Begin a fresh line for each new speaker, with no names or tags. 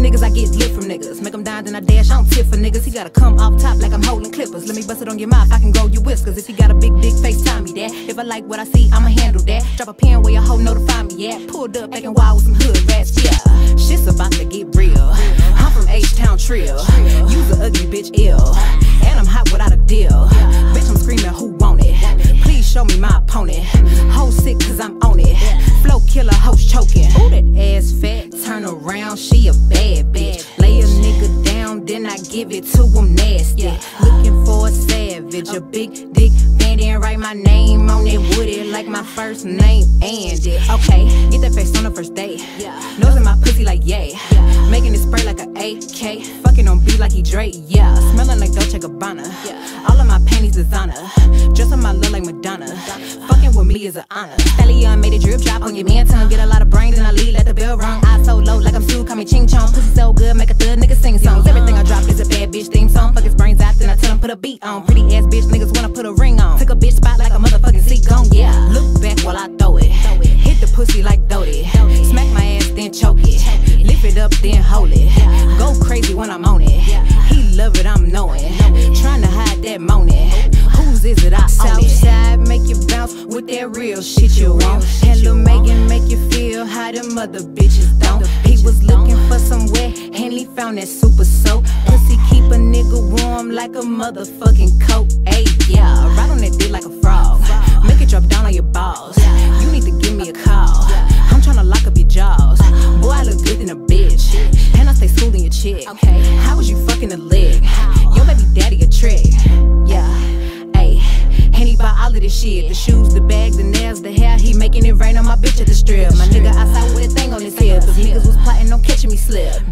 niggas, I get lit from niggas. Make them die, then I dash, I don't tip for niggas. He gotta come off top like I'm holding clippers. Let me bust it on your mouth, I can grow your whiskers. If you got a big dick, FaceTime me that. If I like what I see, I'ma handle that. Drop a pin where your hoe notify me at. Pulled up, acting wild with some hood rats, yeah. Shit's about to get real. I'm from H-Town Trill. Use a ugly bitch ill. And I'm hot without a deal. Bitch, I'm screaming, who want it? Please show me my opponent. Hoe sick, cause I'm on it. Flow killer, host choking. Ooh, that around, she a bad bitch. Lay a nigga down, then I give it to him nasty. Looking for a savage, a big dick band and write my name on it. Would it like my first name and it? Okay, get that face on the first date. Nose in my pussy like yay. Making it spray like a AK. Fucking on beat like he Drake, yeah. Smelling like Dolce Gabbana. All of my panties designer. Dressing my look like Madonna. With me is an honor. Uh. Stallion made a drip drop on your man tongue. Get a lot of brains and I leave, let the bell rung. Eyes so low like I'm Sue, call me Ching Chong. Pussy so good, make a thug nigga sing songs. Everything I drop is a bad bitch theme song. Fuck his brains out, then I tell him put a beat on. Pretty ass bitch niggas wanna put a ring on. Took a bitch spot like a motherfucking seat gone, yeah. Look back while I throw it. Hit the pussy like Doty. Smack my ass, then choke it. Lift it up, then hold it. Go crazy when I'm on it. He love it, I'm knowing. Trying with that real shit you want. Hello Megan make you feel how them other bitches don't. He was looking for some wet and he found that super soap. Pussy keep a nigga warm like a motherfucking coat. Ayy, yeah, ride on that dick like a frog. Make it drop down on your balls. You need to give me a call. I'm tryna lock up your jaws. Boy, I look good in a bitch. And I stay schooling your chick. How was you fucking a leg? Your baby daddy a trick. Shit. The shoes, the bag, the nails, the hair. He making it rain on my bitch at the strip. My nigga outside with a thing on his head. Cause niggas was plotting on catching me slip.